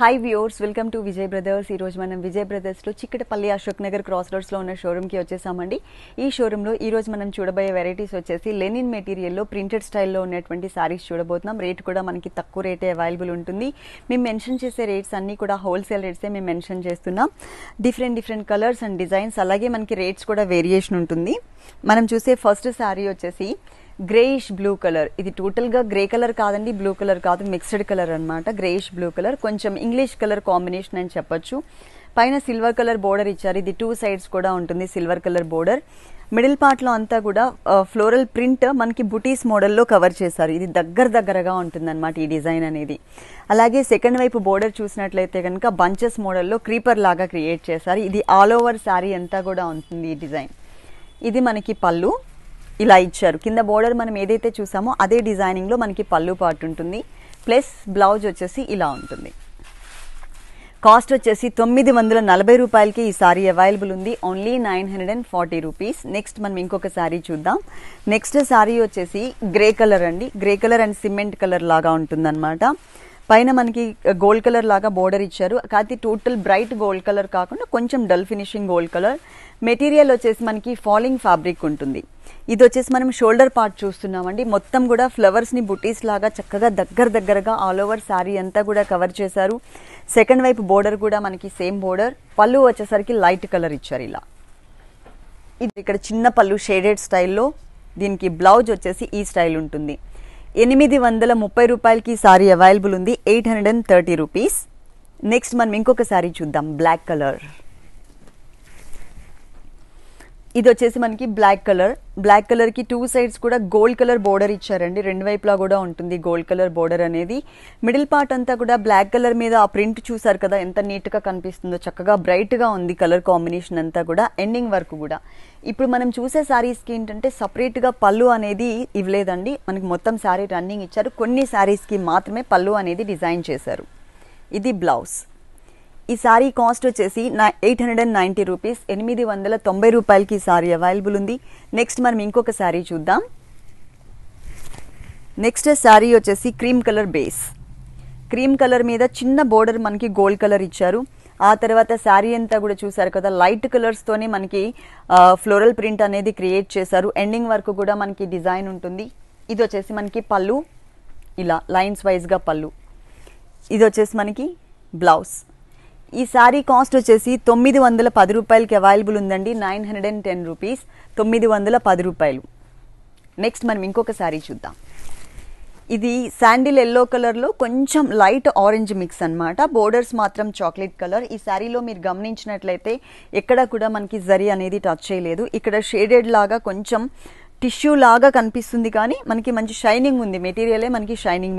Hi viewers welcome to Vijay Brothers ఈ రోజు మనం విజయ్ బ్రదర్స్లో చిక్కటపల్లి అశోక్ నగర్ క్రాస్ రోడ్స్లో ఉన్న షోరూమ్కి వచ్చేసామండి. ఈ షోరూంలో ఈ రోజు మనం చూడబోయే వెరైటీస్ వచ్చేసి లెనిన్ మెటీరియల్లో ప్రింటెడ్ స్టైల్లో ఉన్నటువంటి శారీస్ చూడబోతున్నాం. రేట్ కూడా మనకి తక్కువ రేటే అవైలబుల్ ఉంటుంది. మేము మెన్షన్ చేసే రేట్స్ అన్నీ కూడా హోల్సేల్ రేట్సే మేము మెన్షన్ చేస్తున్నాం. Different different colours and designs అలాగే మనకి రేట్స్ కూడా వేరియేషన్ ఉంటుంది. మనం చూసే ఫస్ట్ శారీ వచ్చేసి గ్రేయిష్ బ్లూ కలర్. ఇది టోటల్గా గ్రే కలర్ కాదండి బ్లూ కలర్ కాదు మిక్స్డ్ కలర్ అన్నమాట. Greyish blue colour. కొంచెం ఇంగ్లీష్ కలర్ కాంబినేషన్ అని చెప్పొచ్చు. పైన సిల్వర్ కలర్ బోర్డర్ ఇచ్చారు. ఇది టూ సైడ్స్ కూడా ఉంటుంది సిల్వర్ కలర్ బోర్డర్. మిడిల్ పార్ట్లో అంతా కూడా ఫ్లోరల్ ప్రింట్ మనకి బుటీస్ మోడల్లో కవర్ చేశారు. ఇది దగ్గర దగ్గరగా ఉంటుందన్నమాట ఈ డిజైన్ అనేది. అలాగే సెకండ్ వైపు బోర్డర్ చూసినట్లయితే కనుక బంచెస్ మోడల్లో క్రీపర్ లాగా క్రియేట్ చేశారు. ఇది ఆల్ ఓవర్ శారీ అంతా కూడా ఉంటుంది ఈ డిజైన్. ఇది మనకి పళ్ళు. ఇలా ఇచ్చారు. కింద బోర్డర్ మనం ఏదైతే చూసామో అదే డిజైనింగ్లో మనకి పళ్ళు పాటు ఉంటుంది. ప్లస్ బ్లౌజ్ వచ్చేసి ఇలా ఉంటుంది. కాస్ట్ వచ్చేసి తొమ్మిది వందల నలభై రూపాయలకి ఈ సారీ అవైలబుల్ ఉంది. Only nine hundred and forty rupees. Next మనం ఇంకొక సారీ చూద్దాం. నెక్స్ట్ సారీ వచ్చేసి గ్రే కలర్ అండి. Grey colour and cement colour లాగా ఉంటుందన్నమాట. పైన మనకి uh, గోల్డ్ కలర్ లాగా బోర్డర్ ఇచ్చారు. కాకపోతే టోటల్ బ్రైట్ గోల్డ్ కలర్ కాకుండా కొంచెం dull finishing gold colour material వచ్చేసి మనకి ఫాలింగ్ ఫ్యాబ్రిక్ ఉంటుంది. ఇది వచ్చేసి మనం షోల్డర్ పార్ట్ చూస్తున్నామండి. మొత్తం కూడా ఫ్లవర్స్ని బుటీస్ లాగా చక్కగా దగ్గర దగ్గరగా ఆల్ ఓవర్ శారీ అంతా కూడా కవర్ చేశారు. సెకండ్ వైపు బోర్డర్ కూడా మనకి సేమ్ బోర్డర్ పళ్ళు వచ్చేసరికి లైట్ కలర్ ఇచ్చారు ఇలా. ఇది ఇక్కడ చిన్న పళ్ళు షేడెడ్ స్టైల్లో దీనికి బ్లౌజ్ వచ్చేసి ఈ స్టైల్ ఉంటుంది. ఎనిమిది వందల ముప్పై రూపాయలకి సారీ అవైలబుల్ ఉంది eight hundred and thirty rupees next మనం ఇంకొక సారీ చూద్దాం బ్లాక్ కలర్ ఇది వచ్చేసి మనకి బ్లాక్ కలర్ బ్లాక్ కలర్కి టూ సైడ్స్ కూడా గోల్డ్ కలర్ బోర్డర్ ఇచ్చారండి. రెండు వైపులా కూడా ఉంటుంది గోల్డ్ కలర్ బోర్డర్ అనేది. మిడిల్ పార్ట్ అంతా కూడా బ్లాక్ కలర్ మీద ఆ ప్రింట్ చూసారు కదా ఎంత నీట్గా కనిపిస్తుందో. చక్కగా బ్రైట్గా ఉంది కలర్ కాంబినేషన్ అంతా కూడా ఎండింగ్ వరకు కూడా. ఇప్పుడు మనం చూసే శారీస్కి ఏంటంటే సపరేట్గా పళ్ళు అనేది ఇవ్వలేదండి. మనకి మొత్తం శారీ రన్నింగ్ ఇచ్చారు. కొన్ని శారీస్కి మాత్రమే పళ్ళు అనేది డిజైన్ చేశారు. ఇది బ్లౌజ్ ఈ సారీ కాస్ట్ వచ్చేసి నా eight hundred and ninety rupees. ఎనిమిది వందల తొంభై రూపాయలకి ఈ సారీ అవైలబుల్ ఉంది. నెక్స్ట్ మనం ఇంకొక శారీ చూద్దాం. నెక్స్ట్ శారీ వచ్చేసి cream colour base. Cream colour మీద చిన్న బోర్డర్ మనకి గోల్డ్ కలర్ ఇచ్చారు. ఆ తర్వాత శారీ అంతా కూడా చూసారు కదా లైట్ కలర్స్తోనే మనకి ఫ్లోరల్ ప్రింట్ అనేది క్రియేట్ చేశారు. ఎండింగ్ వరకు కూడా మనకి డిజైన్ ఉంటుంది. ఇది వచ్చేసి మనకి పళ్ళు. ఇలా లైన్స్ వైజ్గా పళ్ళు. ఇది వచ్చేసి మనకి బ్లౌజ్. ఈ శారీ కాస్ట్ వచ్చేసి తొమ్మిది వందల పది రూపాయలకి అవైలబుల్ ఉందండి nine hundred and ten rupees. తొమ్మిది వందల పది రూపాయలు. నెక్స్ట్ మనం ఇంకొక శారీ చూద్దాం. ఇది శాండిల్ ఎల్లో కలర్లో కొంచెం లైట్ ఆరెంజ్ మిక్స్ అనమాట బోర్డర్స్ మాత్రం చాక్లెట్ కలర్ ఈ శారీలో మీరు గమనించినట్లయితే ఎక్కడ కూడా మనకి జరీ అనేది టచ్ చేయలేదు. ఇక్కడ షేడెడ్ లాగా కొంచెం టిష్యూ లాగా కనిపిస్తుంది కానీ మనకి మంచి షైనింగ్ ఉంది. మెటీరియలే మనకి షైనింగ్